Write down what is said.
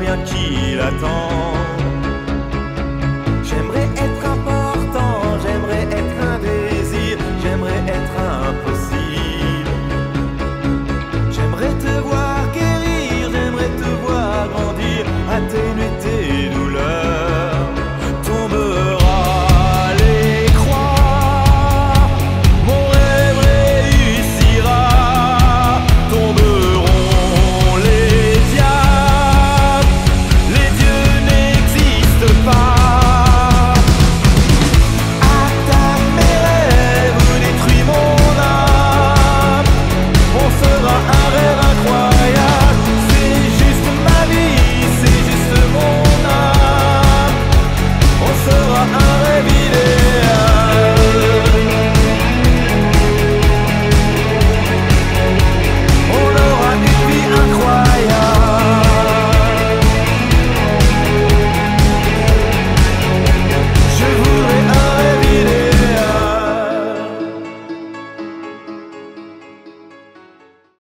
bien qu'il attend.